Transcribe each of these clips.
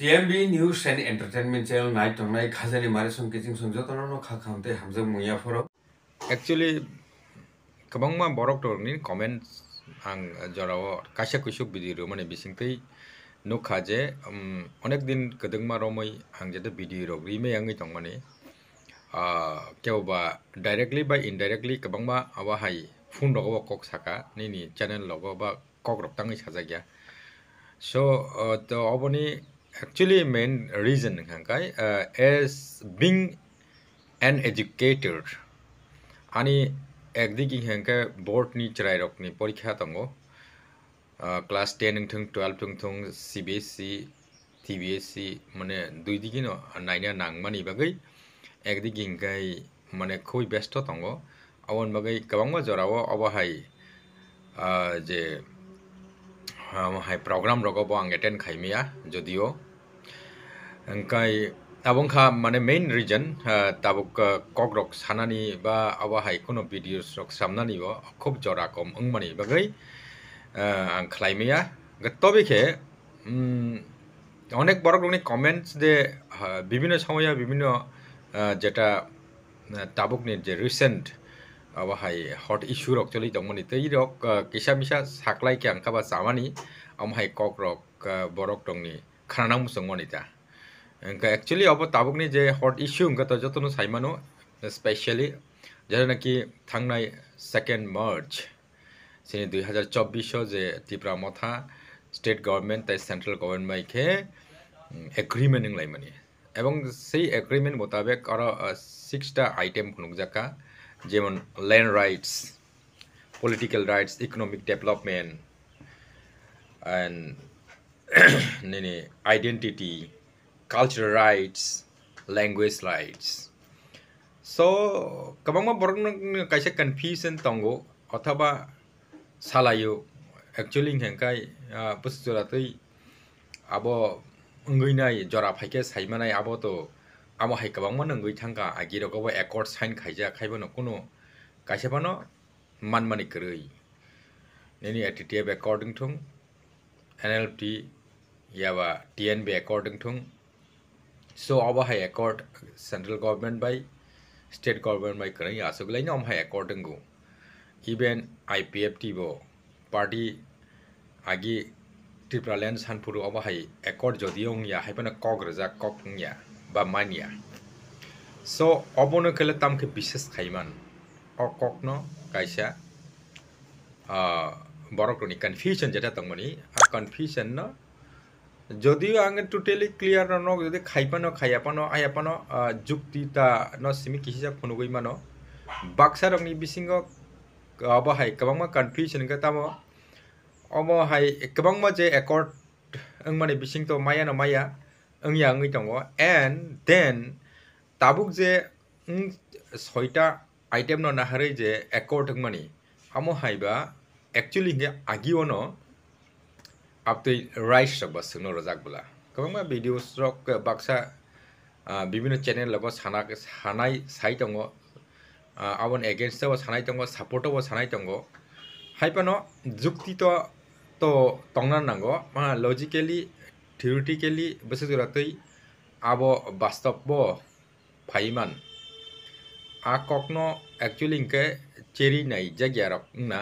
TMB News and Entertainment Channel night tongnai khajani mari song kiching song jotono no kha khamte hamjak muya phoro actually kabangma borok torni comments ang jorao kaisa kusuk video mane bisingtei nukha je অনেক দিন কদংমা রমই আং যেতে video rock রিমে আঙি তংমানে কেউবা directly বা indirectly কবাংমা আবা high phone রগব cock সাকা নিনি channel log বা cock rock তাঙি সাজাগিয়া so তো অবনি actually main reason हुनइडुकेटेड अनि एगदिगिङ बर्डनी जाइर परीक्षा दो क्लास टेन न टुवेल्भ न सीएसई टिएसी मे दुई दिन नै नै बगै एघधि मे बस्थ द बगैँ जो अब है जे প্রোগ্রাম রগব আং এটেন্ড খাইমিয়া যদিও ওংকাই তাবংখা মানে মেইন রিজন তাবুক কগ্রক সানানি বা আবা হাই কোনো ভিডিওস রক সামনানি খুব জরা কম ওংমানি বাগৈ আং খাইমিয়া তবেখে অনেক বড় রকমের কমেন্টস দে বিভিন্ন সময়ে বিভিন্ন যেটা তাবুকনি যে recent awahai hot issue rok choli tongmani tei rok kisa misa saklai kyang kaba samani amhai kok rok borok tong tongni khanang musongmani ta engka actually abo tabukni je hot issue engka to jotono saimano specially যেটা নাকি থাংনাই second March সেই দুই হাজার চব্বিশ যে Tripura Motha state government তাই central government মাইকে agreement লাইমানি এবং সেই এগ্রিমেন্ট মোতাবেক আরও সিক্সটা আইটেম খুনুকজাকা যেমন land rights political rights economic development and identity cultural rights, language rights. So, kabang ma borong nang kaisa confusion tongo othaba salayo actually heng kai pustura tei abo ungai nai jora phaike saimanai abo to amo hai kabang man ngui thangka agi roko ba accord sign khaija khaiba no kuno kaisa bano man mani krui neni attf according to nlp yaba tnb according to so abo hai accord central government by state government by krai asuglai no am hai according go even ipft bo party agi Tripura land Sanpur অবাহাই acre যদিও ইয়া হাইপানা cock Reza cock ইয়া मानिया सो अबनो केले तम के विशेष खाइमान अ ककनो काइसा বরকনি confusion যেটা তংমনি, আর confusion ন, যদিও আঙে totally clear ন যদি খাইপানো, খাইয়াপানো, আয়াপানো যুক্তি তা ন, সিমি কিসা খুনুগৈমানো বাক্সা রংনি বিসিং অবহাই কবাংমা কনফিউশন গতাম অমহাই কবাংমা যে একর্ড মানে বিসিং তো মায়া ন মায়া ইয়া ইং দङ এণ্ড দেন তাবুক যে ছয়টা আইটেম ন নাহাरै যে একর থাকমানি আমো হাইবা একচুয়ালি হে আগিওনো আপতই রাইস রকবা সুনো রজাক বলা কবংমা ভিডিওস রক বাক্সা বিভিন্ন চ্যানেল লব সানা সানাই সাই দङ আবন এগেনস্টও সানাই দङ সাপোর্টও সানাই দङ হাইপানো যুক্তি তো তো তংনা নাঙ্গ লজিক্যালি थियोरिटिकेलि बस आब' वास्तव फाइमान आ कखनो एक्चुअली इनके चेरी नहीं, जगह ना।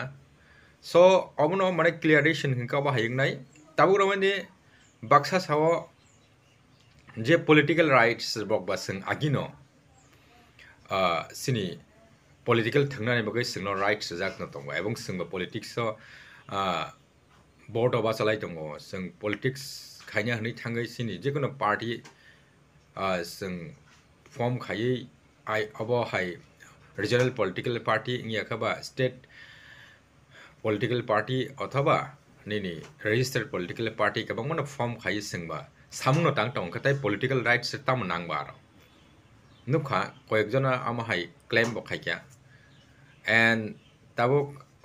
सो अब नो माने क्लियरेशन हिंका बाहायंग नहीं। तब रमने बाक्सा साव जे पॉलिटिकल राइट्स बकबा सों आगिनो सिनि पॉलिटिकल थंगनानै बगै सोंनो राइट्स जाखनो दङ एवं सोंबो पॉलिटिक्स बोर्ड अबा चलाय दङ जों खाने हनी थे जिखुनु पार्टी जों फर्म खायै, आइ अबहाय रिजनल पॉलिटिकल पार्टी याखबा स्टेट पॉलिटिकल पार्टी अथवा नीनी रजिस्टर्ड पॉलिटिकल पार्टी गोबांमोन फर्म खायै सोंबा, सामुनो तां टंखथाय पलिटिकल राइट्स तम नांबा आरो। नुखा आम हाई क्लेम बखाई क्या एंड ताबो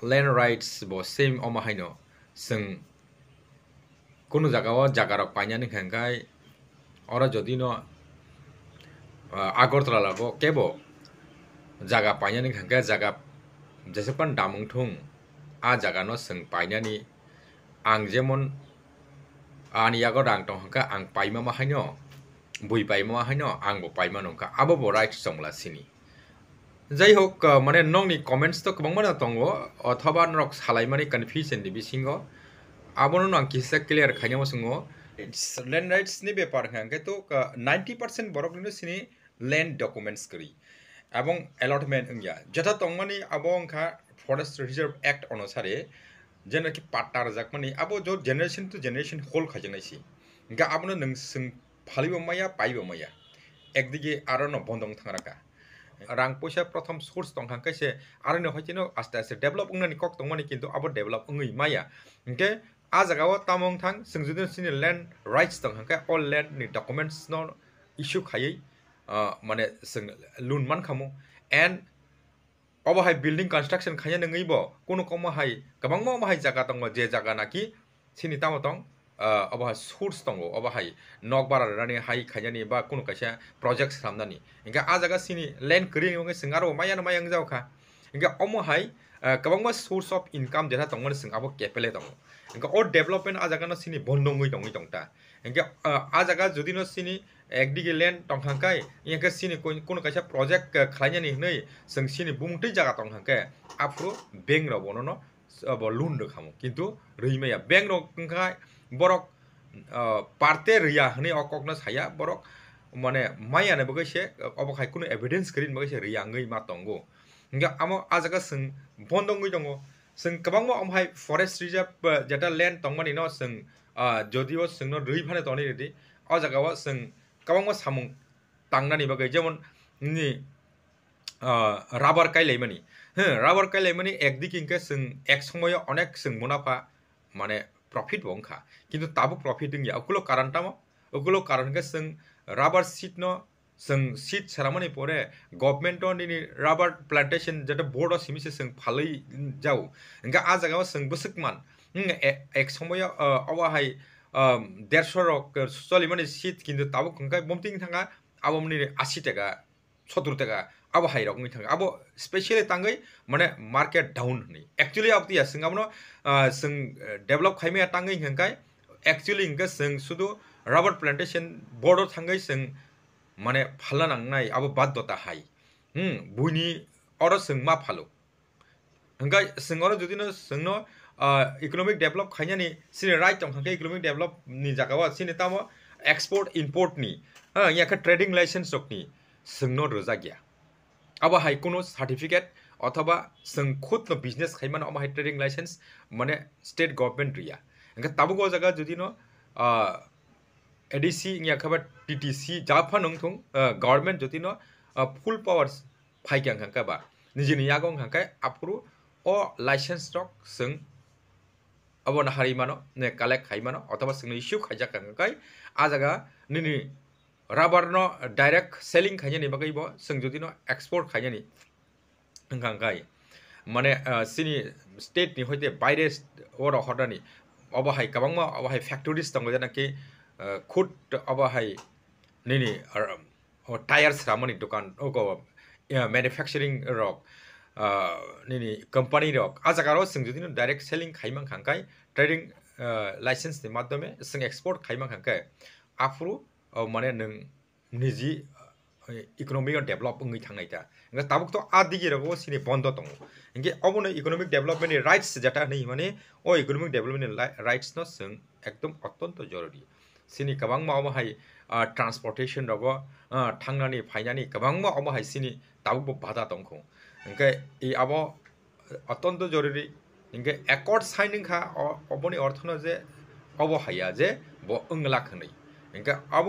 लैंड राइट्स बो सेम अमाहायनो जों কোনো জাগাও জাগারক পাইনানি খেঙ্কাই ওরা যদি ন আগরতলা লাব কেব জাগা পাইনানি খেঙ্কাই জাগা যেসেপান ডামংথুং আ জাগানো সং পাইনানি। আং যেমন, আনি আগর আং টহকা আং পাইমা মাহাইন বই পাইমা হাইন আংবো পাইমা নঙ্কা আবো বো রাইট সংলা সিনি। যাই হোক মানে নংনি কমেন্টস তো কবংমানা তঙ্গ অথবা নক সালাইমানি কনফিউশন বিসিঙ্গ 아무는 안 기사 ক্লিয়ার 가냐고 승고 ল্যান্ড রাইটস নি ব্যাপার হ্যাঁ কিন্তু নাইনটি পার্সেন্ট বড় কিন্তু সিনি ল্যান্ড ডকুমেন্টস করি এবং অ্যালটমেন্ট ইয়া যেটা তংমানি আবো অংখা ফরেস্ট রিজার্ভ অ্যাক্ট অনুসারে যে নাকি পাট্টার যাক মানে আবো যত জেনারেশন টু জেনারেশন হোল খাজানাইছি গা আপনার নং সং ফালিব মাইয়া পাইব মাইয়া একদিকে আরও ন বন্ধ থাকা রাং পয়সা প্রথম সোর্স দংখান কাইছে আর হয়তো আস্তে আস্তে ডেভেলপ উংনানি কক দংমানি কিন্তু আবার ডেভেলপ উঙই মাইয়া ওকে आ जगह तमंग थ संजुदिन लैंड राइट्स तंग हंका ऑल लैंड नि डॉक्यूमेंट्स नो इशू खायै माने लून मान खामो एंड अब हाई बिल्डिंग कंस्ट्रक्शन खायै नई बो कोनो कम हाय गोबां माव हाय जागा दङ जे जागा नाकि सिनि तामो दं अब हाय सोर्स दङ अब हाय नक बारा हाई हाय खायनि बा कोनो कायसा प्रोजेक्ट्स खालामनानै इंगा आ जगह सिनि लैंड करि नङै सिंगारो मायान जाओ खा इंगा अमो high กับว่าสูตรสอบอินคัมเดี๋ยวถ้าต้องมาสิงอาบก็เก็บไปเลยต้องเออเดเวลลอปเมนต์อาจจะก็น่าสิ่งนี้บ่นงงงี้ต้องงี้ต้องตาเออเอออาจจะก็จุดนี้น่าสิ่งนี้เอ็กดีเกลเลนต้องทางไกลยังก็สิ่งนี้คนคนก็ใช้โปรเจกต์คลายเนี่ยนี่สิ่งสิ่งนี้บุ้งที่จะก็ต้องทางไกลอาฟรูเบงระบุนนะบอลลูนเด็กหามุกินตัวรีเมียเบงระบุนไกลบล็อกเอ่อพาร์เตอร์ยาเนี่ยออกก็น่าสายบล็อกมันเนี่ยไม่อะไรบอกก็เชื่อเอาไปใครคุณเอเวเดนส์กรีนบอกก็เชื่อเรียงเงยมาต้องกู nga amo ajaka sung bondongui tongo sung kabangma omhai forest reserve jeta land tongmani no sung যদিও sung no rui phane toni redi ajaka wa sung kabangma samung tangnani bagai jemon ni rubber কাইলাইমানি হ্যাঁ rubber কাইলাইমানি একদিকে ইনকে song এক সময়ে অনেক song মুনাফা মানে profit বংখা কিন্তু তাবো profit দিঙ্গি ওগুলো কারণটা ওগুলো কারণকে সং রাবার সিট ন जों सिट सारामानि परे गभर्नमेन्ट नि राबार प्लान्टेशन जेटा बोर्ड सिमिसे जों फालै जाव इंगा आ जागाव जों बसुकमान एक समय अवाहाय देरश रक सलिमानि सिट किन्तु ताबो खंखाय बमतिं थाङा आबमनि आसि टाका सत्तर टाका आबो हाइ रकनि थाङा आबो स्पेशली तांगै माने मार्केट डाउन हनै एक्चुअली आबतिया जों आबनो जों डेभलप खाइमे तांगै हंखाय एक्चुअली इंगा जों सुदु राबार प्लान्टेशन बोर्ड थांगै जों মানে ভাল নাই আবু বাধ্যতা হাই। বুনি অর মা ফালো। হাই সঙ্গর যদি সঙ্গ ইকোনমিক ডেভেলপ খাইনি সে রাইট থাকে ইকোনমিক ডেভেলপনি জায়গাও সে তো এক্সপোর্ট ইম্পোর্ট নি ট্রেডিং লাইসেন্স যোগনি সঙ্গ রোজা গিয়া। আবার হাই কোনো সার্টিফিকেট অথবা সঙ্গ খুদ বিজনেস খাইমানো আমার হাই ট্রেডিং লাইসেন্স মানে স্টেট গভর্নমেন্ট রিয়া এখানে তাবুক জায়গা যদি ADC nya khaba TTC jafan nongthung government jotino full powers phaikyang khangka ba nijini yagong khangka apuru o license stock sung abona harimano ne collect khaimano othoba sung issue khaija khangkai ajaga nini rubber no direct selling khaijani bagai bo sung jotino export khaijani khangkai माने सिनि स्टेटनि हयते बायरे अर हरनानै अबहाय गोबां अबहाय factors दङ जेनाखि खुट अब है नि नि टायर्स रामनि दुकान ओको मेनुफेक्चरिंग रक नि नि कंपनी रक आजगारो सिं जदि डायरेक्ट सेलिंग खाइमा खांकाय ट्रेडिं लाइसेंस नि माध्यमे सिं एक्सपोर्ट खाइमा खांकाय आफ्रु माने नों निजि इकोनॉमिक डेवलप उंगै थांनाय ता एंगा ताबुक तो आदिगिरबो सिनि बन्द दं एंगे अबोनो इकोनॉमिक डेवलपमेन्ट राइट्स जटा नै माने ओ इकोनॉमिक डेवलपमेन्ट राइट्स नो सिं एकदम अत्यन्त जरुरी sini kabang ma hai transportation rogo thangnani phainani kabang ma hai sini tabu bada tongkho engke abo অত্যন্ত জরুরি ইংকে একর্ড সাইন খা অবনি অর্থন যে অব হাইয়া যে ব ওংলা খনই ইংকে আব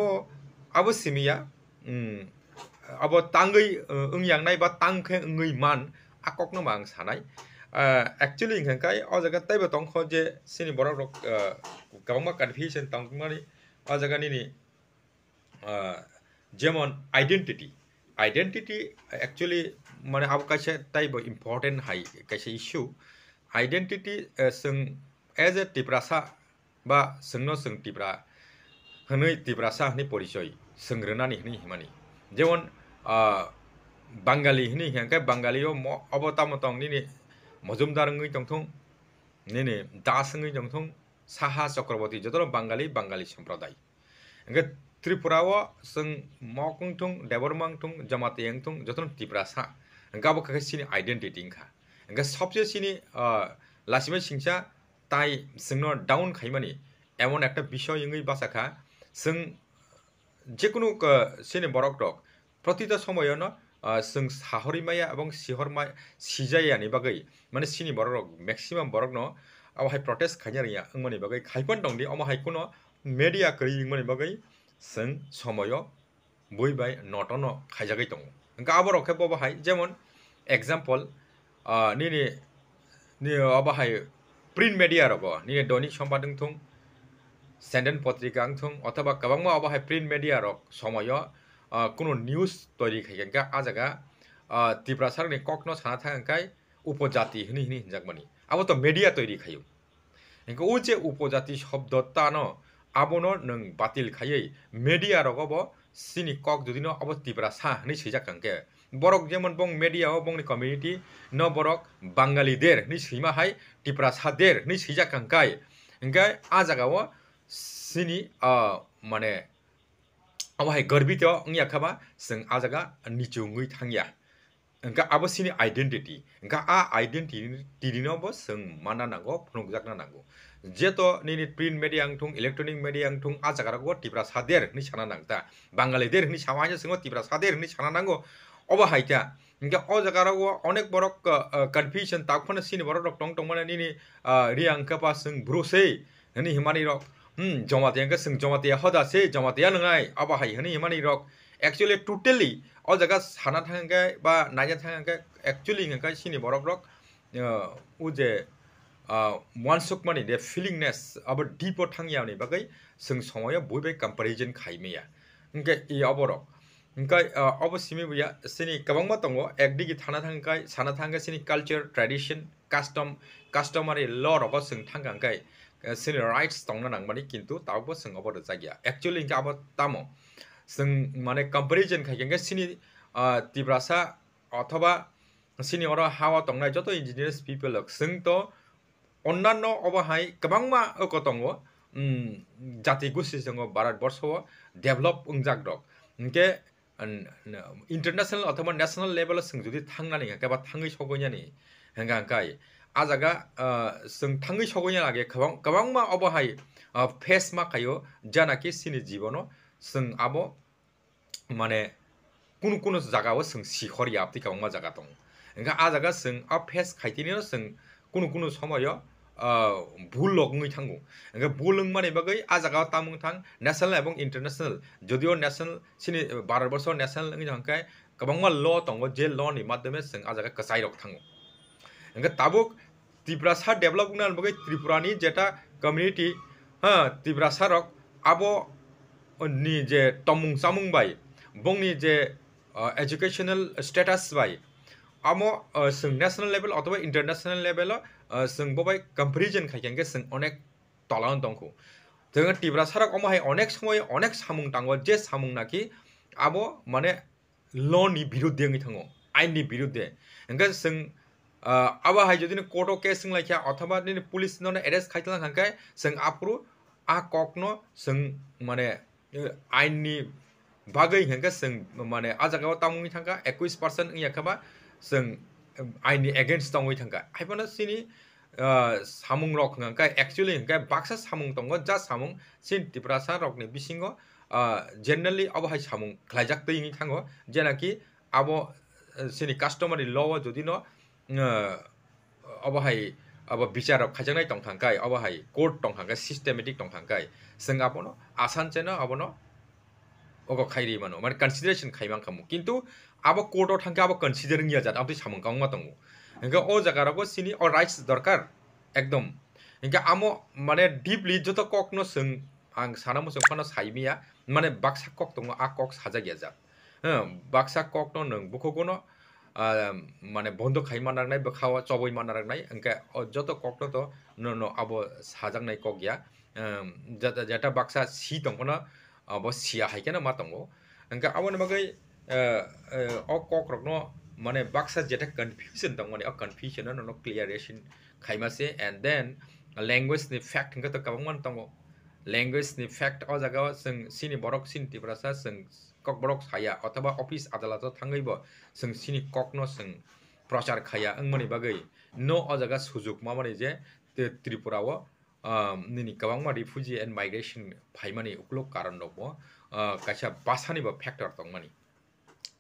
আব সিমিয়া আব তাঙ্গই ওংয়াংনাই বা তাংখে ওংই মান আকক মাং সানাই একচুয়ালি ইংখাই অ জায়গা তাইবা যে সিনি বড় রক গাবমা কনফিউশন তংমানি जागानि যেমন আইডেন্টিটি আইডেন্টিটি एक्चुअली माने अब कैसे ताइबो इम्पोर्टेन्ट हाय कैसे इश्यू आइडेन्टिटी जों एज ए टिप्रासा बा जोंनो जों टिप्रा हनै टिप्रासा हनै परिचय सोंग्रोनानै हनै हिमानि जेमन बांगाली हनै हिंखाय बांगालीयो अबता मतंग निनि मजुमदार ngै दंथं निनि दास ngै दंथं সাহা চক্রবর্তী যত বাঙালি বাঙালি সম্প্রদায় ওকে ত্রিপুরাও जों मकं थुं देबरमां थुं जमातें थुं যত ত্রিপুরা সা গাবো কাকে সিনি আইডেন্টিটি ইনখা ওকে সবচেয়ে সিনি লাসিমে সিংসা তাই जोंनो ডাউন খাইমানি এমন একটা বিষয় ইংই বাসাখা जों যেকোনো সিনি বরক রক প্রতিটা সময়নো जों সাহরিমায়া এবং সিহরমায় সিজায়ানি বাগै মানে সিনি বরক maximum aw hai protest khaina ringa ngmani bagai khaipon dongdi ama hai kuno media kri ngmani bagai seng somoyo bui bai notono khaijagai tongo angka abor okhe baba hai jemon example ni ni ni aba hai print media robo ni donic সম্পাদন থং স্যান্ডেন পত্রিকা আংথং অথবা কবাংমা aba hai print media rok somoyo কোনো news তৈরি jaga আ ni তীব্রাসারনি কখনো সানা থাকাঙ্কাই উপজাতি হিনি হিনি হিনজাকমানি अब त मिडिया तैरी खायो ও যে উপজাতি শব্দ তান আবনর নং বাতিল খাইয়ে মিডিয়া রগব সিনি কক যদি ন অব তিব্রা সাহ নি সিজাকাঙ্কে বরক যেমন বং মিডিয়া ও বংনি কমিউনিটি ন বরক বাঙালিদের নি সিমা হাই টিপ্রা সাদের নি সিজাকাঙ্কাই ইঙ্কাই আ জাগাও সিনি মানে অবাহাই গর্বিত ইয়াখাবা সং আ জাগা নিচুঙ্গই থাঙ্গিয়া nga abo sini identity nga a identity no bo sung mana nago phunukjak na nago jeto nini print media angthung electronic media angthung a jagara go tipra sader ni chana nangta bangali der ni samanya sungo tipra sader ni chana nango oba haita nga o jagara go onek borok confusion takphana sini borok tong tong mana nini ri angka pa sung brose ni himani rok hm jomate angka sung jomate hoda se jomate ya nangai aba hai hani himani rok actually totally अ जगह साना थांगे बा नायजा थांगे actually हिंगा सिनि बरक रक उजे वानसुक माने दे फीलिंगनेस अब deep थांगिया नि बागै जों समय बयबो कंपैरिजन खाइमेया हिंगे इ अबरक हिंगे अब सिमि बुया सिनि गोबां मा दङ एकदिगि थाना थांगे साना थांगे सिनि कालचार ट्रेडिशन কাস্টম কাস্টমারে ল রক সং থাঙ্গাঙ্গাই সিনি রাইটস তংনা নাংমানি কিন্তু তাওবো সং অবর জাগিয়া একচুয়ালি ইঙ্কা আবার তামো जों माने कम्पेरिजन खाइखेंगे सिनि तिब्रासा अथवा सिनि अर हावा तंनाय जत इन्जिनियार्स पिपल जों तो অন্যান্য অবহাই গোবাংমা কতঙ্গ জাতি গোষ্ঠী জঙ্গ ভারতবর্ষ ডেভেলপ ওংজাক দক ইনকে ইন্টারন্যাশনাল অথবা ন্যাশনাল লেভেল जों जुदि थांनानै एबा थाङै सगैनानै हेंगांखाय आजागा जों थाङै सगैना लागे गोबां गोबांमा अबहाय फेस माखायो जानाखि सिनि जिबनाव seng abo mane kunu kunu zaga wo seng sihori apti ka wong ma zaga tong Nga a zaga seng a pes kai tini no seng kunu kunu somoyo ভুল লগঙ্গই থাঙ্গু এঙ্গে ভুল মানে বাকি আ জায়গা তামুং থাং ন্যাশনাল এবং ইন্টারন্যাশনাল যদিও ন্যাশনাল সিনি ভারতবর্ষ ন্যাশনাল হাঙ্কায় কবংমা ল তঙ্গ যে ল নি মাধ্যমে সং আ জায়গা কসাই রক থাঙ্গু এঙ্গে তাবুক ত্রিপুরাসার ডেভেলপ গুণার বাকি ত্রিপুরানি যেটা কমিউনিটি হ্যাঁ ত্রিপুরাসারক abo ni je tomung samung bai bong ni je educational status bai amo sung national অথবা ইন্টারন্যাশনাল লেভেল जों बबाय কম্পারিজন খাইকেন গে जों অনেক তলান দংকু जों টিব্রা সারক কম হাই অনেক সময় অনেক সামুং টাঙ্গ যে সামুং নাকি আবো মানে লনি বিরুদ্ধে গি থাঙ্গো আইনি বিরুদ্ধে এঙ্গে जों আবা হাই যদি কোর্ট কেস जों লাইখা অথবা পুলিশ নন অ্যারেস্ট খাইতলাং হাঙ্কাই जों আপুরু আ ককনো जों মানে আইনি বাকে হেঙ্কে মানে আজাগাও তামুই থাকা একুশ পার্সেন্ট ইয়াকা যেন আইনি এগেনস্ট তামুই থাকা হাইফান সিনি সামুং রক হাঙ্কা একচুয়ালি হেঙ্কা বাক্সা সামুং দঙ্গ যা সামুং সিন টিপ্রাসা রকনি বিসিং জেনারেলি অবহাই সামুং খ্লাইজাক তৈ থাঙ্গ যে নাকি আবো সিনি কাস্টমারি ল যদি ন অবহাই अब विचारक खाइजनै टङखाङ्काय अब हाइ कोर्ट टङखाङ्काय सिस्टेमेटिक टङखाङ्काय जों आबनो आसान चेन आबनो ওগো খাইরি মানো মানে কনসিডারেশন খাইমাং খামু কিন্তু আবো কোর্টও থাঙ্কে আবো কনসিডারিং ইয়া জাত আপনি সামংকাং মাতঙ্গু হিংকা ও জায়গারবো সিনি ও রাইটস দরকার একদম হিংকা আমো মানে ডিপলি যত ককনো সোং আং সানামো সোংখানো সাইমিয়া মানে বাক্সা কক দङ आ কক সাজা গিয়া জাত হ্যাঁ বাক্সা ককনো নং বুকোগোনো মানে বন্ধ খাই মানারগাই বা খাওয়া চবই মানারগাই এনকা যত কক্ত আব সাজাই কক গিয়া যেটা বাক্সা সি তঙ্ক না আব সিয়া হাইকে না মা তঙ্গ এনকা আবাই অ কক রকন মানে বাক্সা যেটা কনফিউশন দ মানে অ কনফিউশন ক্লিয়ারেশন খাইমাসে এন্ড দেন ল্যাঙ্গুয়েজ ফ্যাক্ট এনকা তো কাবং মান তঙ্গ language ni fact o jaga जों sini borok sin tibrasa जों kok borok saya অথবা office adalato thangaibo जों sini kokno जों प्रचार खाया अंगमनि बागै no o jaga sujuk mamani je Tripura o nini kabangma refugee and migration phaimani uklok karon rokbo kaisa basani bo factor tongmani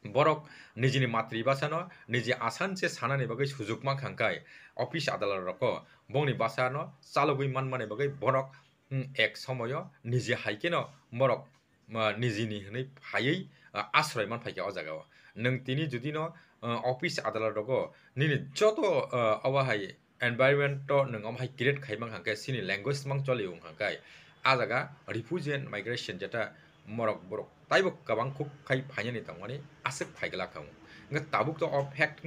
borok nijini মাতৃভাষা no niji asanche sanani bagai sujukma khangkai office adalar roko bongni basa এক সময় নিজে হাইকে মরক নিজিনি হই high আশ্রয় মান ফাইকে অজাগাও নিনি যদি ন অফিস আদালত নি যত অবাহাই এনভাইরনমেন্ট নাই ক্রিয়েট খাইমাং হাঙ্কে সিনি ল্যাঙ্গুয়েজ মাং চলিউ হাঙ্কাই আজাগা রিফিউজেন মাইগ্রেশন যেটা মরক বরক তাইব কাবাং খুব খাই ফাইনানি তামানি আসে ফাইগলা খাও। তাবুক তো of fact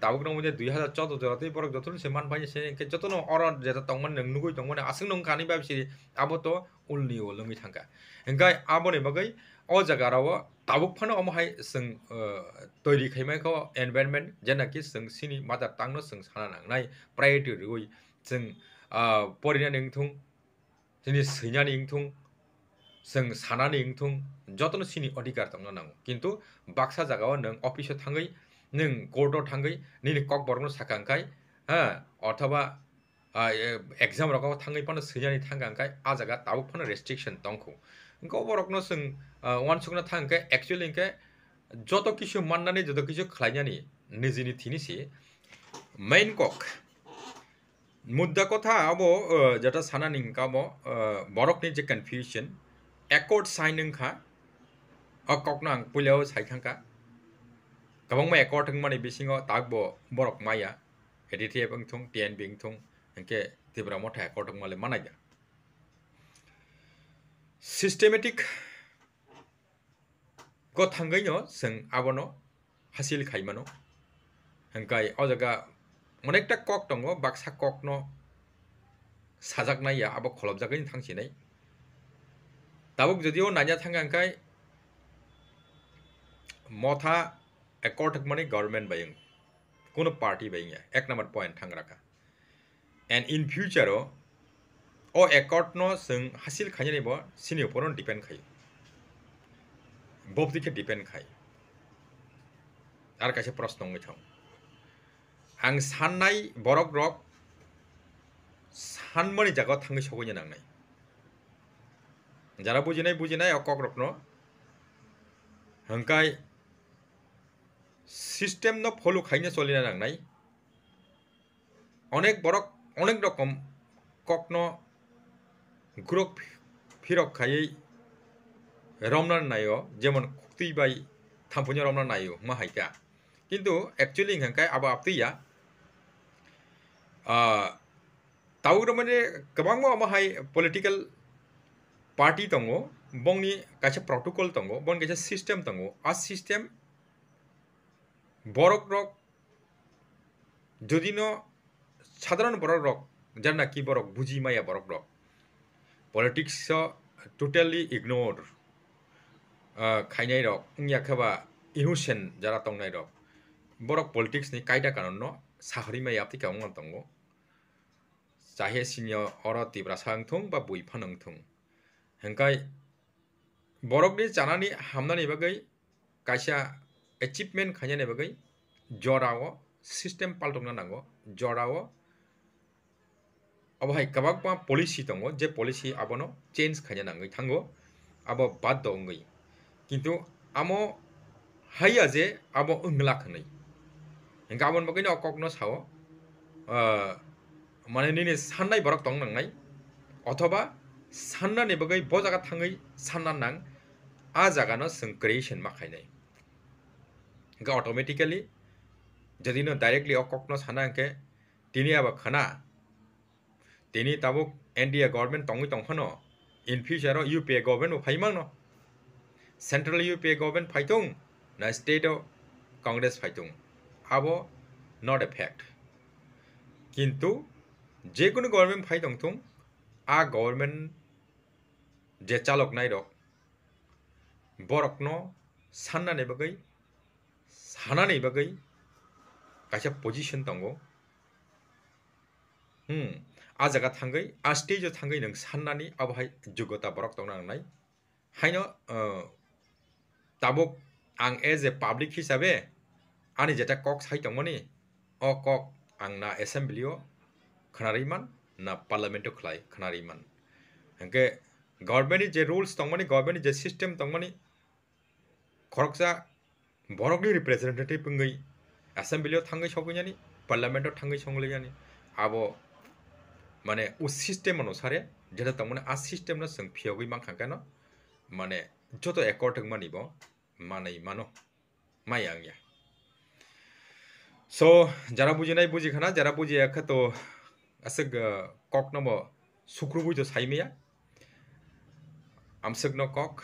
tabu kena punya dua hal cah tu jauh tu ibarat jauh tu seman banyak sini ke jauh tu no orang jauh tongman neng nunggu tongman asing nung kani bab sini abu tu ulni ulungi thangka engkau abu ni bagai 어 자가라와 다북파는 어머하이 승 도리 카이마이코 엔바이런먼트 제나키 승 신이 마다 땅노 승 사나낭 나이 프라이티 리고이 승아 버리나 냉통 진이 스냐니 잉통 승 사나니 잉통 저토노 신이 어디가 땅노 나고 긴투 박사 자가와 능 오피셜 탕의 नों कोर्टआव थाङै नोंनि कक बरनो साखांखाय हा अथवा exam रगाव थाङै फानो सैनानि थांगांखाय आ जागा Tabuk फानो रेस्ट्रिक्शन दंखौ इंखौ बरकनो जों वान सुगना थांखाय एक्चुअली इंखाय যত কিছু মান্নানি যত কিছু খাইনানি নিজেনি থিনিসি মেইন কক মুদ্রা কথা আবো যেটা সানা নিংকাবো বরকনি যে কনফিউশন একর্ড সাইন নংখা অকক নাং পুলিয়াও kabang mai akor thung mani bisingo takbo borok maya. Editi ebang thung, tien bing thung engke tibra motha akor thung male managa systematic go thangai no seng abono hasil khaimano engkai ojaga অনেকটা কক দङ বাক্সা কক ন সাজাকনাইয়া আবার খলবজাগৈ থাকসিনাই তাবক যদিও নাইয়া থাকাঙ্কাই মথা এক মানে গভর্নমেন্ট বাইং কোনো পার্টি বাইয়া এক নম্বর পয়েন্ট থাং রাখা অ্যান্ড ইন ফিউচারও ও একটন নাসিল হাসিল সিনি উপর ডিপেন্ড খাই বব দিকে ডিপেন্ড খাই আর কাছে প্রশ্ন আং সাননাই বরক রক সানমানি জায়গা থাঙ্গি সগৈনি নাই যারা বুঝিনাই বুঝিনাই অকক রকন হংকাই सिस्टेमनो फलो खाइनो सोलिना নাই অনেক বড় অনেক রকম কখন গ্রক ফিরক খাই রমনার নাইও, যেমন খুক্তি বাই থাম্পুনি রমনার নাইও মা হাইকা কিন্তু অ্যাকচুয়ালি ইংহাঙ্কাই আবো আপতিয়া তাউগ্রমনে গবাং মাহাই পলিটিক্যাল পার্টি দো বংনি কাছে প্রটোকল দো বন কাছে সিস্টেম দো আ সিস্টেম বরক রক যদি ন সাধারণ বরক রক, যার না কি বরক, বুঝি মাইয়া বরক রক। পলিটিক্স টোটালি ইগনোর খাইনাই রক ইয়াখাবা ইহুসেন যারা তংনাই রক। বরক পলিটিক্স পলিটিক্সনি কায়দা কারণ ন, সাহরি মাইয়া আপনি কেমন তঙ্গ? চাহে সিনিয় অর তিব্রা সাংথং বা বইফা নংথং হেঙ্কাই বরকনি জানানি হামনানি বাকে কাইসা achievement kanya ne bagai jorawo system paltongna nango jorawo abo hai kabak pa policy tongo je policy abono change kanya nango thango abo bad do ngai kintu amo haiya je abo ungla khnai enga amon bagai no kokno sao মানে নিনে সান্নাই বরক তং নাংনাই অথবা সান্নানি বগৈ ব জাগা থাঙৈ সান্না নাং আ জাগানো जों creation মাখাইনাই गा automatically যদি নো ডাইরেক্টলি অককনো সানা কে তিনি আবার খানা তিনি তাবুক NDA government তঙ্গি তংফানো in ফিউচারও UPA government ফাইমাং ন সেন্ট্রাল ইউপিএ গভর্নমেন্ট ফাইতুং না স্টেটও কংগ্রেস ফাইতুং আবো নট এ ফ্যাক্ট কিন্তু যে কোনো গভর্নমেন্ট ফাইদংথুং আ গভর্নমেন্ট যে চালক নাই রক বরকনো 하나는 이박의 가샤 포지션 당고 음, 아자가 탄거이 아 스테이지 탄거이 능 산나니 아바하이 주거다 버럭 동랑 나이. 하이노, 어 따복 আং এজ এ পাব্লিক হিসাবে আনি যেটা কক সাইতমনি অ কক আং না এসেম্বলিও খনারিমান না পার্লামেন্টও খলাই খনারিমান হ্যাঁ গভর্নমেন্টনি যে রুলস তংমানি গভর্নমেন্টনি যে সিস্টেম তংমানি খরকসা ᱵᱚᱨᱚᱜᱞᱤ ᱨᱤᱯᱨᱮᱡᱮᱱᱴᱮᱴᱤᱵᱷ ᱯᱝᱜᱟᱹᱭ ᱮᱥᱮᱢᱵᱞᱤ ᱛᱷᱟᱝᱜᱟᱹᱭ ᱥᱚᱜᱚᱧᱟᱱᱤ পার্লামেন্ট ঠাঙ্গাই সংলিজানি আব মানে ও সিস্টেম অনুসারে যেটা তামনে আ সিস্টেম সঙ্গে সং কেন মানে যত একর ঠেক মানিব মানাই মানো মাই আংয়া সো যারা বুঝি নাই বুঝি খানা যারা বুঝি একা তো আসে কক নম শুক্র বুঝো সাইমিয়া আমসেক ন কক